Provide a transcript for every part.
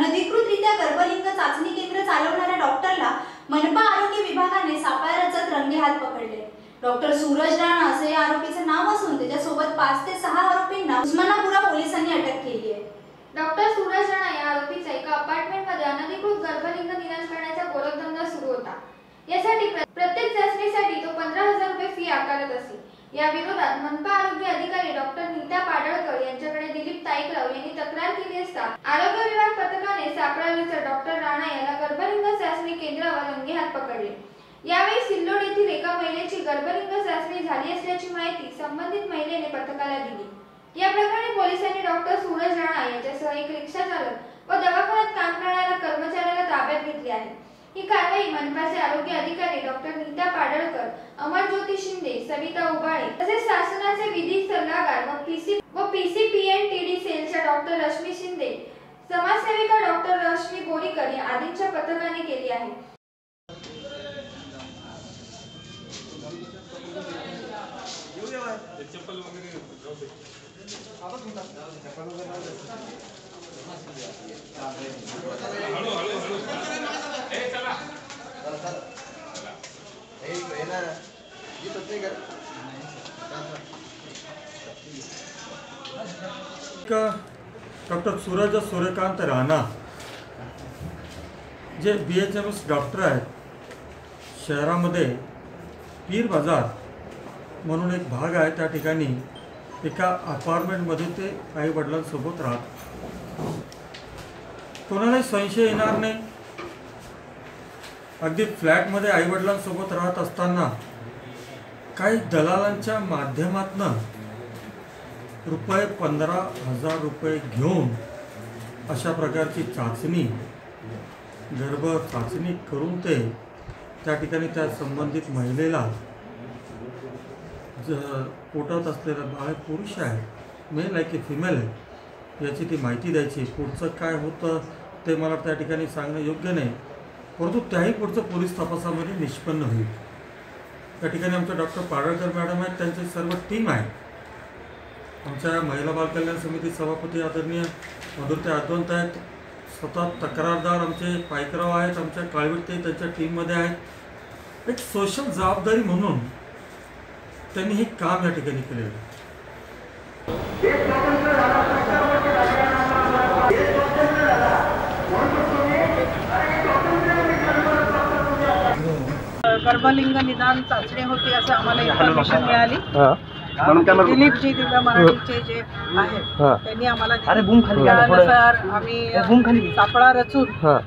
अनधिकृतरित्या गर्भलिंग चाचणी केंद्र चालवणाऱ्या डॉक्टरला मनपा आरोग्य विभागाने सापळा रचत रंगेहात पकडले. डॉक्टर सूरज राणा असे या आरोपीचे नाव असून त्याच्यासोबत पाच ते सहा आरोपींना उस्मानापुरा पोलिसांनी अटक केली आहे. डॉक्टर सूरज राणा या आरोपीचा एका अपार्टमेंटमध्ये अनधिकृत गर्भलिंग निदान करण्याचा गोरखधंदा सुरू होता. यासाठी प्रत्येक चाचणीसाठी तो पंधरा हजार रुपये फी आकारत असे. या विरोधात मनपा आरोग्य अधिकारी डॉक्टर नीता पाडळकर यांच्याकडे दिलीप ताईकराव यांनी तक्रार केली असता आरोग्य विभाग पथकाने सापळावीचा डॉक्टर राणा याला गर्भलिंग चाचणी केंद्रावर रंगेहात पकडले. यावेळी सिल्लोड येथील एका महिलेची गर्भलिंग चाचणी झाली असल्याची माहिती संबंधित महिलेने पथकाला दिली. या प्रकरणी पोलिसांनी डॉक्टर सूरज राणा यांच्यासह एक रिक्षा चालक व दवाखान्यात काम करणाऱ्या कर्मचाऱ्याला ताब्यात घेतले आहे. ही कारवाई मनपाचे आरोग्य अधिकारी डॉक्टर नीता पाडळकर अमरज्योती शिंदे सविता उबाळे तसेच शासनाचे विधी सल्लागार व पीसी व पीसीपीएन टीडी सेलच्या डॉक्टर रश्मी शिंदे समाजसेविका डॉक्टर रश्मी बोरीकर या आदींच्या पथकाने केली आहे. चप्पल वगैरे डॉक्टर सूरज सूर्यकांत राणा जे B H M S doctor आहेत शहरामध्ये पीर बाजार म्हणून एक भाग आहे त्या ठिकाणी एका अपार्टमेंटमध्ये ते आई वडिलांसोबत राहत कोणालाही संशय येणार नाही. अगदी फ्लॅटमध्ये आईवडिलांसोबत राहत असताना काही दलालांच्या माध्यमातनं रुपये पंधरा हजार रुपये घेऊन अशा प्रकारची चाचणी गर्भ चाचणी करून ते त्या ठिकाणी त्या संबंधित महिलेला ज पोटात असलेला बाळ पुरुष आहे मेल आहे की फिमेल आहे याची ती माहिती द्यायची. पुढचं काय होतं ते मला त्या ठिकाणी सांगणं योग्य नाही. परंतु त्याही पुढचं पोलीस तपासामध्ये निष्पन्न होईल. त्या ठिकाणी आमच्या डॉक्टर पाडळकर मॅडम आहेत त्यांची सर्व टीम आहे. आमच्या महिला बालकल्याण समिती सभापती आदरणीय मधुरते आदवंत आहेत. स्वतः तक्रारदार आमचे पायकराव आहेत आमच्या काळविटते त्यांच्या टीममध्ये आहेत. एक सोशल जबाबदारी म्हणून त्यांनी हे काम या ठिकाणी केलेलं आहे. गर्भलिंग निदान चाचणी होती असं आम्हाला इन्फॉर्मेशन मिळाली. म्हणून कॅमेरा दिलीपजी दिव्य मराठीचे जे आहेत हा. त्यांनी आम्हाला त्यानुसार आम्ही. सापळा रचून हा.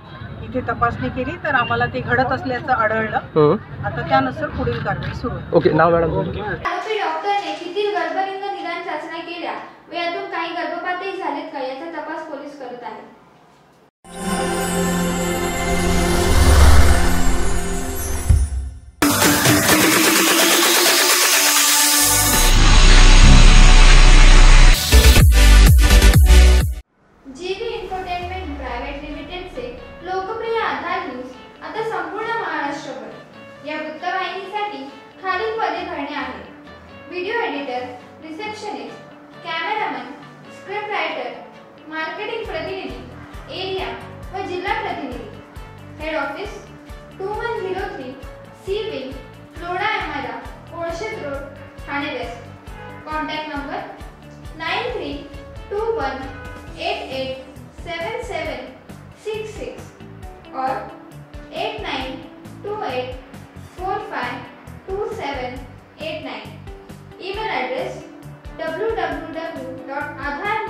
इथे तपासणी केली तर आम्हाला ते घडत असल्याचं आढळलं. हं. आता त्यानुसार पुढील कारवाई सुरू. ओके नाव मॅडम. डॉक्टरने किती गर्भलिंग निदान चाचण्या केल्या? व यातून काही गर्भपातही झालेत का? याचा तपास पोलीस करत आहेत. Receptionist cameraman script writer marketing प्रतिनिधी एरिया व जिल्हा प्रतिनिधी। Head office two one zero three C wing Lodha Amara Kolshet road Thane west contact number nine three two one eight eight seven seven six six और eight nine two eight four five two seven eight nine email address W W W dot Aadhaar